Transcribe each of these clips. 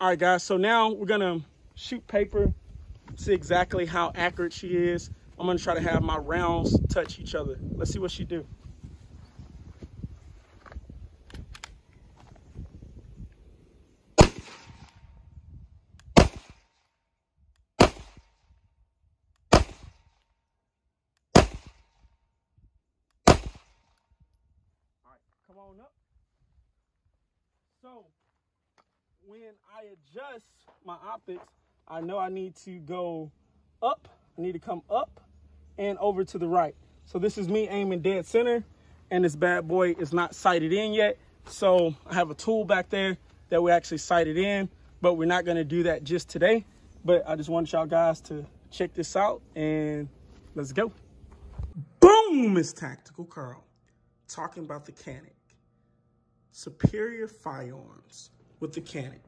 All right, guys, so now we're gonna shoot paper, see exactly how accurate she is. I'm gonna try to have my rounds touch each other. Let's see what she do. All right, come on up. So when I adjust my optics, I know I need to go up. I need to come up and over to the right. So this is me aiming dead center and this bad boy is not sighted in yet. So I have a tool back there that we actually sighted in, but we're not gonna do that just today. But I just wanted y'all guys to check this out and let's go. Boom, Miss Tactical Karl. Talking about the Canik. Superior Firearms with the Canik.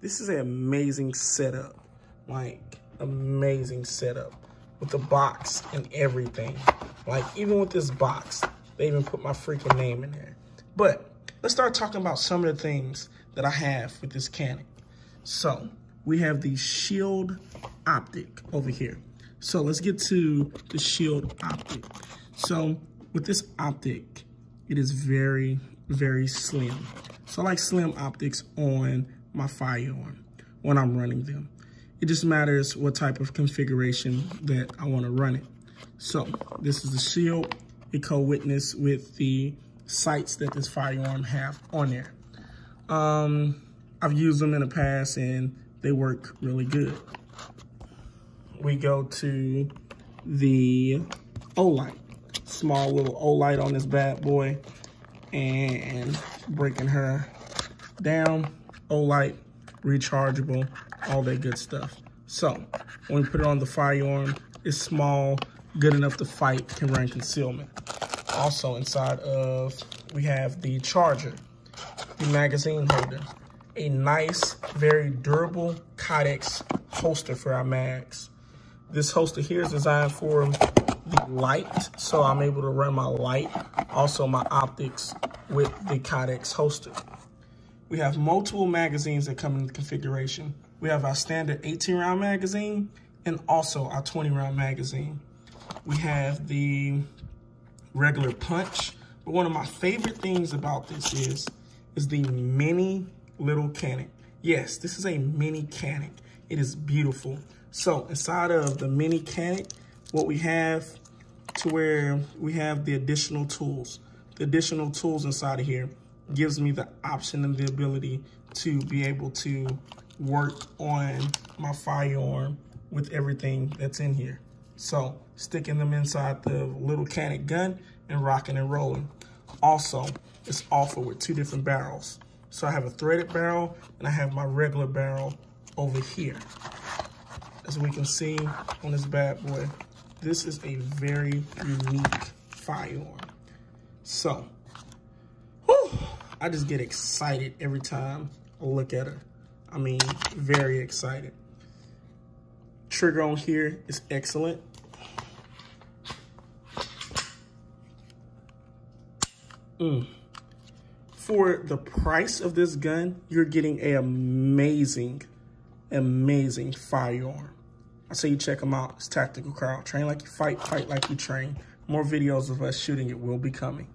This is an amazing setup. Like, amazing setup. With the box and everything. Like, even with this box, they even put my freaking name in there. But, let's start talking about some of the things that I have with this Canik. So, we have the shield optic over here. So let's get to the shield optic. So with this optic, it is very, very slim. So I like slim optics on my firearm when I'm running them. It just matters what type of configuration that I want to run it. So this is the shield. It co-witness with the sights that this firearm have on there. Um, I've used them in the past and they work really good. We go to the Olight. Small little Olight on this bad boy and breaking her down. Olight, rechargeable, all that good stuff. So when we put it on the firearm, it's small, good enough to fight, can run concealment. Also inside of, we have the charger, the magazine holder, a nice, very durable Kydex holster for our mags. This holster here is designed for light, so I'm able to run my light, also my optics with the Kydex holster. We have multiple magazines that come in the configuration. We have our standard 18 round magazine and also our 20 round magazine. We have the regular punch, but one of my favorite things about this is, is the mini little Canik. Yes, this is a mini Canik. It is beautiful. So inside of the mini Canik, what we have to where we have the additional tools. The additional tools inside of here gives me the option and the ability to be able to work on my firearm with everything that's in here. So sticking them inside the little Canik gun and rocking and rolling. Also, it's offered with two different barrels. So I have a threaded barrel and I have my regular barrel over here. As we can see on this bad boy, this is a very unique firearm. So, whew, I just get excited every time I look at her. I mean, very excited. Trigger on here is excellent. Mm. For the price of this gun, you're getting an amazing, amazing firearm. I say you check them out. It's Tactical Karl. Train like you fight, fight like you train. More videos of us shooting it will be coming.